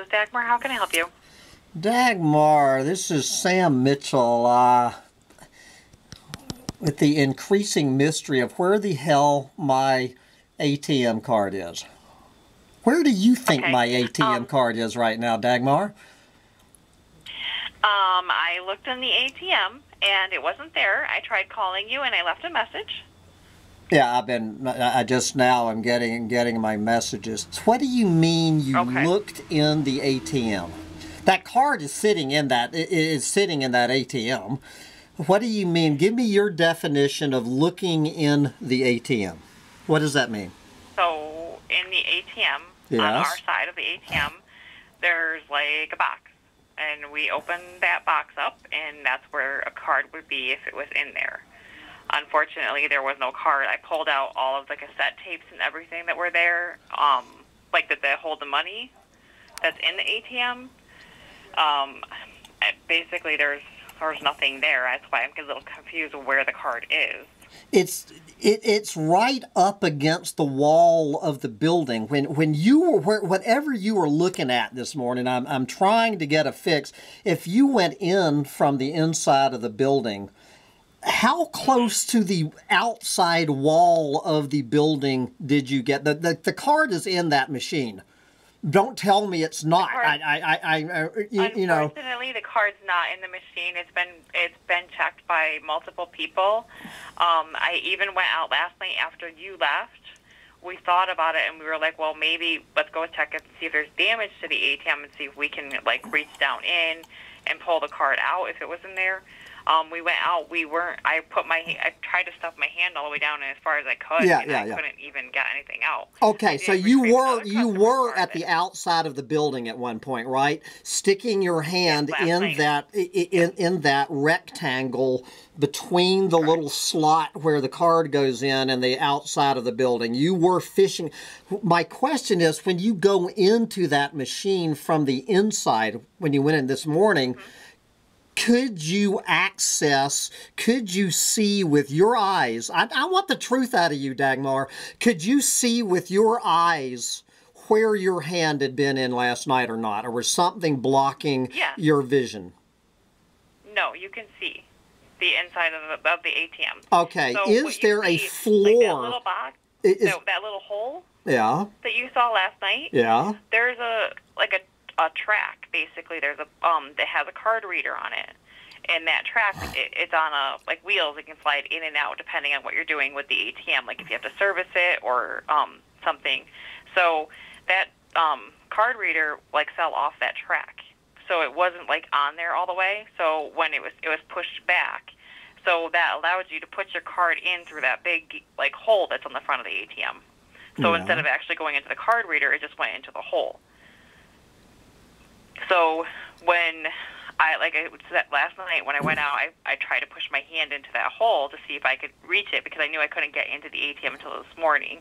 is Dagmar. How can I help you? Dagmar, this is Sam Mitchell. Uh, with the increasing mystery of where the hell my ATM card is. Where do you think Okay, my ATM um, card is right now, Dagmar? Um, I looked in the ATM and it wasn't there. I tried calling you and I left a message. Yeah, I've been. I just now I'm getting getting my messages. What do you mean you Okay. looked in the ATM? That card is sitting in that i- sitting in that ATM. What do you mean? Give me your definition of looking in the ATM. What does that mean? So in the ATM, on our side of the ATM, there's like a box. And we open that box up and that's where a card would be if it was in there. Unfortunately, there was no card. I pulled out all of the cassette tapes and everything that were there, um, like that that hold the money that's in the ATM. Um, basically, there's there's nothing there. That's why I'm a little confused where the card is. It's it, it's right up against the wall of the building. When when you were where, whatever you were looking at this morning, I'm I'm trying to get a fix. If you went in from the inside of the building, how close to the outside wall of the building did you get? The the, the card is in that machine. Don't tell me it's not. card- I, I, I, I, I you, you know. Unfortunately, the card's not in the machine. It's been it's been checked by multiple people. Um, I even went out last night after you left. We thought about it and we were like, well, maybe let's go check it and see if there's damage to the ATM and see if we can like reach down in and pull the card out if it was in there. Um, we went out. We weren't. I put my. I tried to stuff my hand all the way down as far as I could, Yeah, and yeah, I yeah. couldn't even get anything out. Okay, so you were you were at the outside of the building at one point, right? Sticking your hand last in night. that in in that rectangle between the little slot where the card goes in and the outside of the building. You were fishing. My question is when you go into that machine from the inside when you went in this morning, could you access, could you see with your eyes? I, I want the truth out of you, Dagmar. Could you see with your eyes where your hand had been in last night or not? Or was something blocking Yeah. your vision? No, you can see the inside of the, of the ATM. Okay, So is there a see, Like that little box, is- no, that little hole yeah, that you saw last night. yeah. There's a like a a track. Basically, there's a um that has a card reader on it, and that track it, it's on a like wheels. It can slide in and out depending on what you're doing with the ATM. Like if you have to service it or um something. So that um card reader like fell off that track. So it wasn't like on there all the way. So when it was it was pushed back. So that allowed you to put your card in through that big like hole that's on the front of the ATM. So Yeah. instead of actually going into the card reader, it just went into the hole. So when I like I said last night when I went out, I I tried to push my hand into that hole to see if I could reach it because I knew I couldn't get into the ATM until this morning.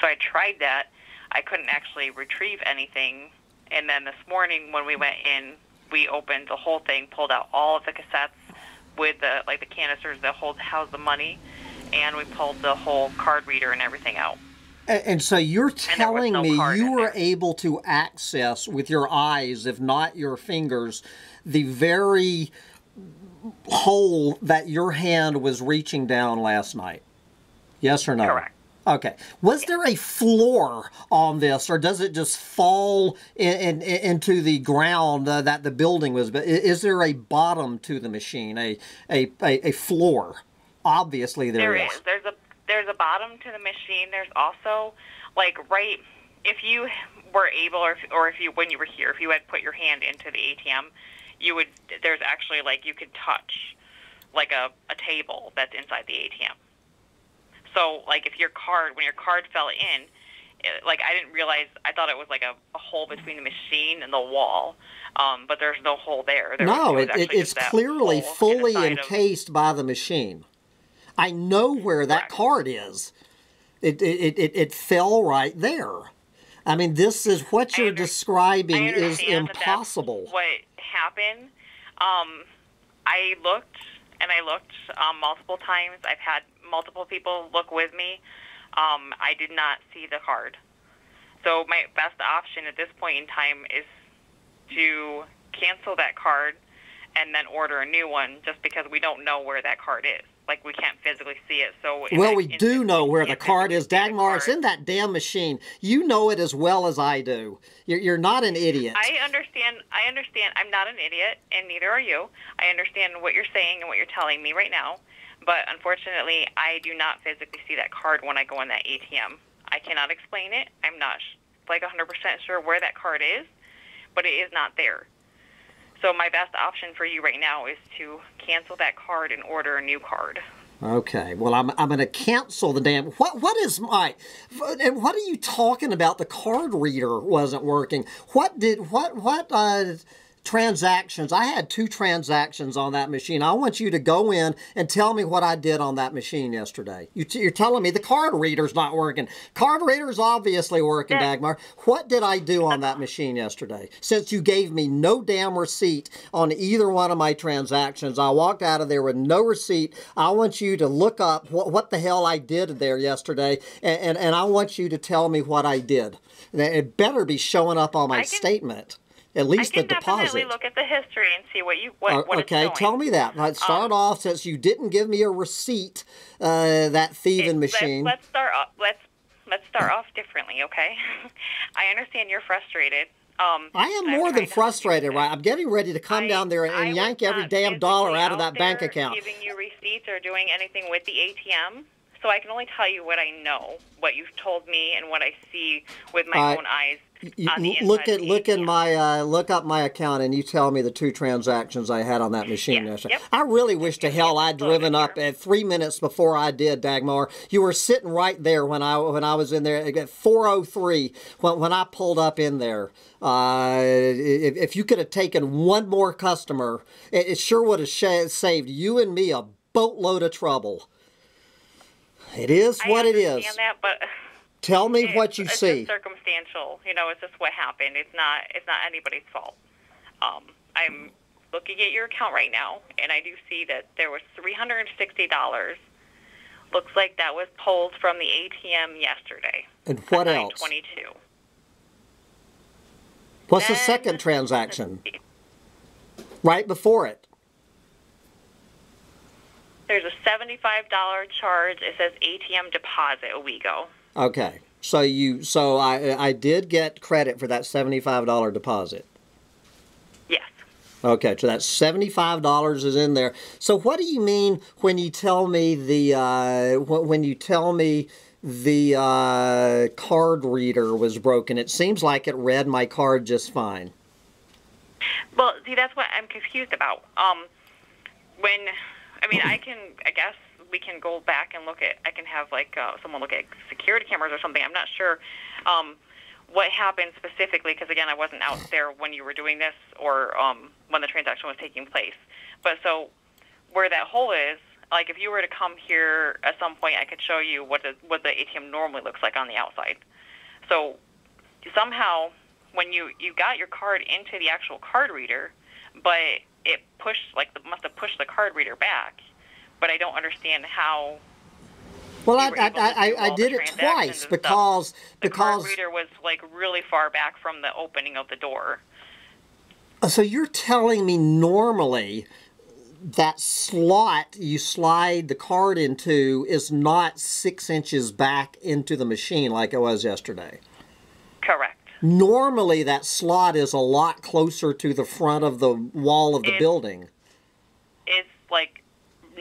So I tried that. I couldn't actually retrieve anything. And then this morning when we went in, we opened the whole thing, pulled out all of the cassettes with the like the canisters that hold house the money, and we pulled the whole card reader and everything out. And, and so you're telling no me you were there. able to access with your eyes, if not your fingers, the very hole that your hand was reaching down last night. Yes or no? Correct. Okay. Was there a floor on this, or does it just fall in, in, into the ground uh, that the building was? But is there a bottom to the machine, a a, a, floor? Obviously, There is. is. There's a there's a bottom to the machine. There's also like right if you were able or if, or if you when you were here if you had put your hand into the ATM, you would there's actually like you could touch like a, a table that's inside the ATM. So like if your card when your card fell in, it, like I didn't realize I thought it was like a, a hole between the machine and the wall, um, but there's no hole there. there No, was it, it, it's clearly hole in the fully side of- encased by the machine. I know where that Correct. card is. It, it, it, it fell right there. I mean, this is what you're describing is understand that impossible. what happened? Um, I looked and I looked um, multiple times. I've had multiple people look with me. Um, I did not see the card. So my best option at this point in time is to cancel that card and then order a new one just because we don't know where that card is. Like we can't physically see it. So Well, we do know where the card is. Dagmar, it's in that damn machine. You know it as well as I do. You're, you're not an idiot. I understand. I understand. I'm not an idiot, and neither are you. I understand what you're saying and what you're telling me right now, but unfortunately, I do not physically see that card when I go in that ATM. I cannot explain it. I'm not like 100% sure where that card is, but it is not there. So my best option for you right now is to cancel that card and order a new card. Okay, well, I'm, I'm going to cancel the damn. What What is my. And what are you talking about? The card reader wasn't working. What did. What. What. Uh, transactions. I had two transactions on that machine. I want you to go in and tell me what I did on that machine yesterday. You t- you're telling me the card reader's not working. Card reader's obviously working, Yeah. Dagmar. What did I do on that machine yesterday? Since you gave me no damn receipt on either one of my transactions, I walked out of there with no receipt. I want you to look up what, what the hell I did there yesterday, and, and, and I want you to tell me what I did. It better be showing up on my I can- statement. At I least can the definitely deposit. look at the history and see what you what, Uh, what okay, tell me that. Let's start off since you didn't give me a receipt. Uh, that thieving Let's- machine. Let's, start off. Let's let's start off differently, okay? I understand you're frustrated. Um, I am more than to help you frustrated, right? I'm getting ready to come I- down there and yank every damn dollar out of that bank account. Giving you receipts or doing anything with the ATM, so I can only tell you what I know, what you've told me, and what I see with my right. own eyes. You- look at look in my uh, look up my account and you tell me the two transactions I had on that machine Yeah, yesterday. yep. I really wish to hell I'd driven up at three minutes before I did, Dagmar. You were sitting right there when I when I was in there at 4:03 when when I pulled up in there. Uh, if, if you could have taken one more customer, it, it sure would have sh- saved you and me a boatload of trouble. It is I what it is. That, but Tell me it's, what you it's see. Just circumstantial, you know. It's just what happened. It's not. It's not anybody's fault. Um, I'm looking at your account right now, and I do see that there was three hundred and sixty dollars. Looks like that was pulled from the ATM yesterday. And what else? Twenty-two. What's the second transaction? Right before it. There's a seventy-five dollar charge. It says ATM deposit a week ago. Okay. So you so I I did get credit for that seventy-five dollar deposit. Yes. Okay, so that seventy-five dollars is in there. So what do you mean when you tell me the uh, when you tell me the uh, card reader was broken? It seems like it read my card just fine. Well, see, that's what I'm confused about. Um, when, I mean, I can, I guess we can go back and look at, I can have like uh, someone look at security cameras or something. I'm not sure um, what happened specifically because again, I wasn't out there when you were doing this or um, when the transaction was taking place. But so where that hole is, like if you were to come here at some point, I could show you what the, what the ATM normally looks like on the outside. So somehow when you you got your card into the actual card reader, but it pushed like must have pushed the card reader back. But I don't understand how Well, I I, I, I did it twice because the because card reader was like really far back from the opening of the door. Uh, so you're telling me normally that slot you slide the card into is not six inches back into the machine like it was yesterday. Correct. Normally that slot is a lot closer to the front of the wall of the It- building. It's like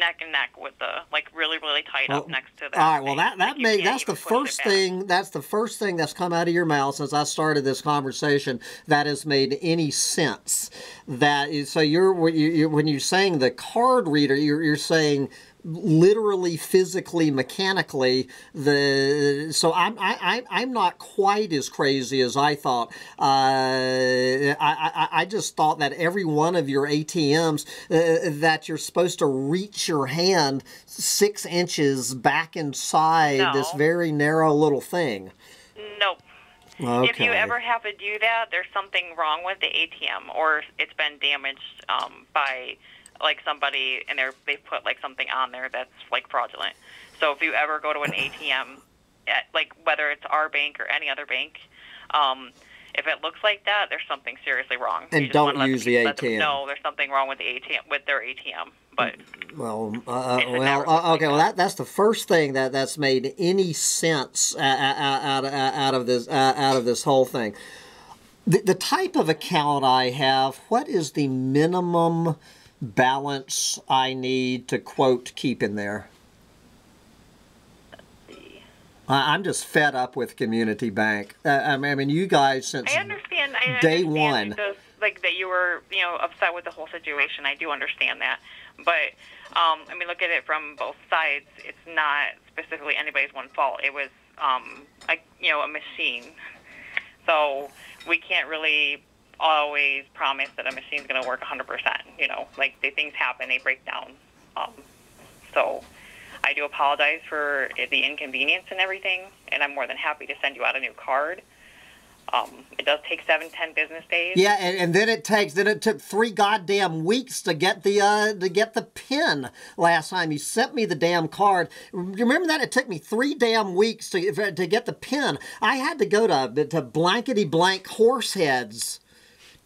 neck and neck with the like really really tight up next to that. All right. Well, that that Like, may that's the even push it first thing. That's the first thing that's come out of your mouth since I started this conversation that has made any sense. That is so you're when you- you're when you're saying the card reader, you're you're saying literally physically mechanically the so I'm I, I'm not quite as crazy as I thought. Uh, I, I I just thought that every one of your ATMs uh, that you're supposed to reach your hand six inches back inside this very narrow little thing. Nope. Okay. If you ever have to do that, there's something wrong with the ATM, or it's been damaged um, by like somebody, and they're they put like something on there that's like fraudulent. So if you ever go to an ATM, at, like whether it's our bank or any other bank, um, If it looks like that, there's something seriously wrong. And You don't use the let them ATM. know there's something wrong with the ATM with their ATM. But Well, uh, uh, well, uh, like okay. Well, that that's the first thing that that's made any sense uh, out out, out of this out of this whole thing. The, the type of account I have, what is the minimum balance I need to quote keep in there? I'm just fed up with Community Bank. Uh, I mean, you guys since I understand. I day understand one. The, like that you were, you know, upset with the whole situation. I do understand that, but um, I mean, look at it from both sides. It's not specifically anybody's one fault. It was, um, a, you know, a machine. So we can't really always promise that a machine's going to work 100%. You know, like things happen, they break down. Um, so I do apologize for the inconvenience and everything, and I'm more than happy to send you out a new card. Um, it does take seven, ten business days. Yeah, and, and then it takes then it took three goddamn weeks to get the uh to get the pin last time you sent me the damn card. Remember that it took me three damn weeks to to get the pin. I had to go to to blankety blank Horseheads.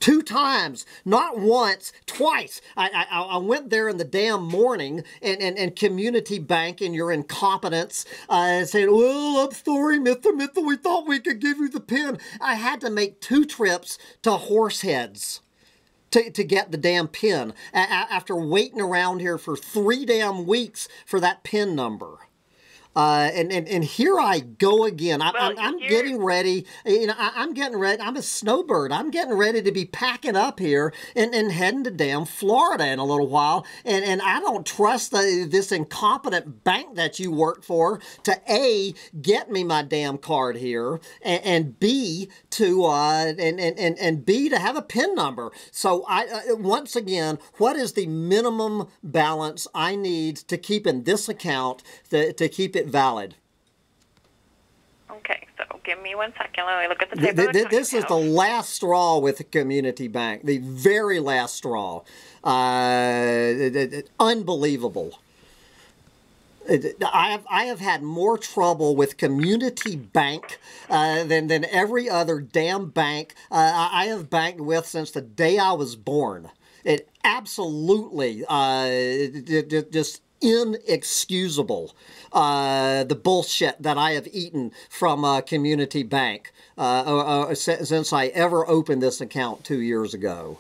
Two times, not once, twice. I, I, I went there in the damn morning and, and, and community bank in your incompetence uh, saying, well, I'm sorry, Mr. Mitchell, we thought we could give you the pin. I had to make two trips to Horseheads to, to get the damn pin after waiting around here for three damn weeks for that pin number. Uh, and, and and here I go again. I, Well, I'm, I'm getting ready. You know, I, I'm getting ready. I'm a snowbird. I'm getting ready to be packing up here and, and heading to damn Florida in a little while. And and I don't trust the, this incompetent bank that you work for to a get me my damn card here, and, and b to uh and, and and and b to have a pin number. So I uh, once again, what is the minimum balance I need to keep in this account to, to keep it valid? Okay, so give me one second. Let me look at the Th- type th- of th- account this is the last straw with the community bank, the very last straw. Uh, unbelievable. I have I have had more trouble with Community Bank uh, than than every other damn bank uh, I have banked with since the day I was born. It absolutely uh, it- it- just inexcusable uh, the bullshit that I have eaten from uh, Community Bank uh, uh, uh, since I ever opened this account two years ago.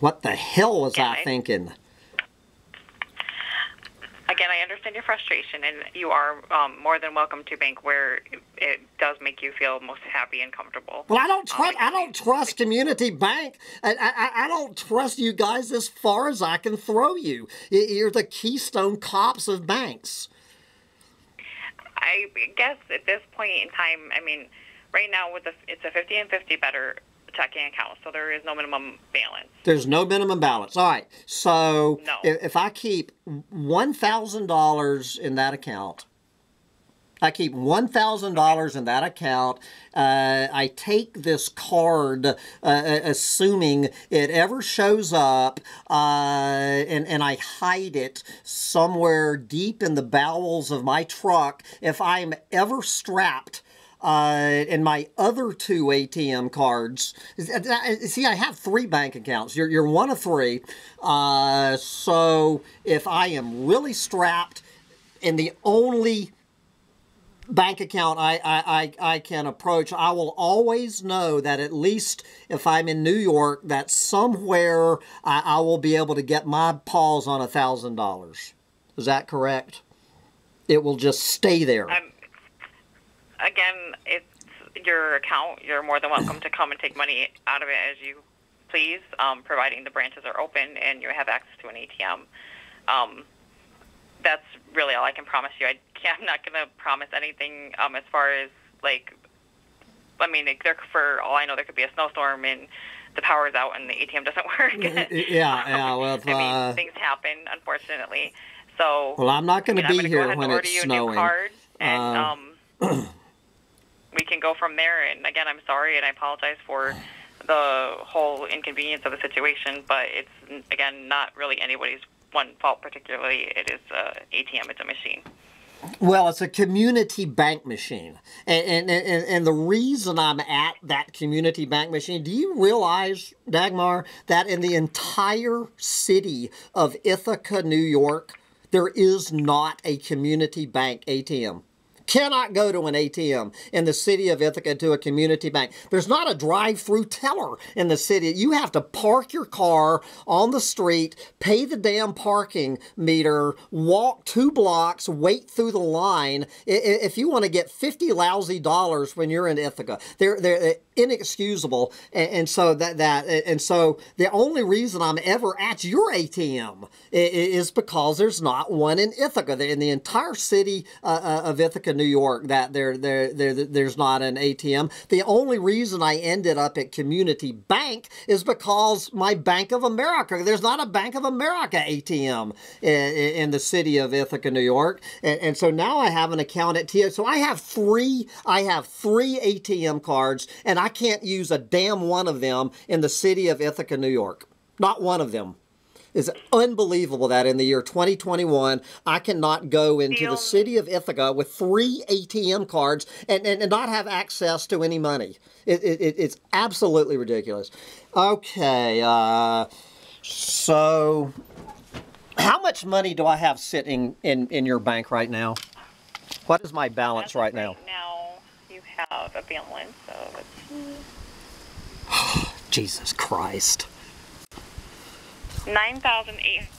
What the hell was Yeah, I- thinking? Again, I understand your frustration, and you are um, more than welcome to bank where it, does make you feel most happy and comfortable. Well, I don't Um, trust. I don't trust Community Bank. I, I, I don't trust you guys as far as I can throw you. You're the keystone cops of banks. I guess at this point in time, I mean, right now with the it's a 50 and 50 better checking account, so there is no minimum balance. There's no minimum balance. All right. So No. if, if I keep one thousand dollars in that account, I keep one thousand dollars in that account. Uh, I take this card, uh, assuming it ever shows up, uh, and and I hide it somewhere deep in the bowels of my truck. If I'm ever strapped. Uh, and my other two ATM cards. See, I have three bank accounts. You're, you're one of three. Uh, so if I am really strapped, and the only bank account I, I, I, I can approach, I will always know that at least if I'm in New York, that somewhere I, I will be able to get my paws on a thousand dollars. Is that correct? It will just stay there. Um, again, it's your account. You're more than welcome to come and take money out of it as you please, um, providing the branches are open and you have access to an ATM. Um, that's really all I can promise you. I can't, I'm not going to promise anything um, as far as like. I mean, like, there, for all I know, there could be a snowstorm and the power's out and the ATM doesn't work. yeah, yeah. Well, I mean, uh, things happen, unfortunately. So well, I'm not going to be go here ahead when it's snowing. and Uh, um, we can go from there. And again, I'm sorry, and I apologize for the whole inconvenience of the situation. But it's again not really anybody's one fault particularly. It is uh, ATM. It's a machine. Well, it's a community bank machine. And, and, and, and the reason I'm at that community bank machine, do you realize, Dagmar, that in the entire city of Ithaca, New York, there is not a community bank ATM? Cannot go to an ATM in the city of Ithaca to a community bank. There's not a drive-through teller in the city. You have to park your car on the street, pay the damn parking meter, walk two blocks, wait through the line. If you want to get 50 lousy dollars when you're in Ithaca, they're, they're inexcusable. And, so that, that, and so the only reason I'm ever at your ATM is because there's not one in Ithaca. In the entire city uh, uh, of Ithaca, New York that there, there, there, there's not an ATM. The only reason I ended up at Community Bank is because my Bank of America, there's not a Bank of America ATM in, in the city of Ithaca, New York. And, and, so now I have an account at TIA. So I have three, I have three ATM cards and I can't use a damn one of them in the city of Ithaca, New York. Not one of them is unbelievable that in the year 2021, I cannot go into the city of Ithaca with three ATM cards and, and, and not have access to any money. It, it, it's absolutely ridiculous. Okay, uh, so how much money do I have sitting in, in your bank right now? What is my balance right, right now? Now you have a balance of, Jesus Christ. Nine thousand eight